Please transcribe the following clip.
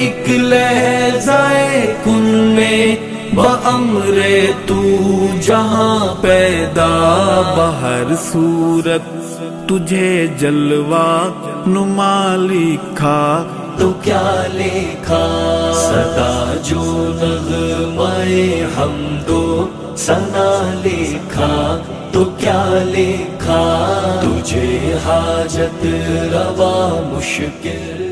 एक लहजाए कुन में बमरे तू जहाँ पैदा, बहर सूरत तुझे जलवा नुमा लिखा तो क्या लेखा? सदा जो नगमाए हम दो, सना लेखा। तो क्या लेखा? तुझे हाजत रवा मुश्किल।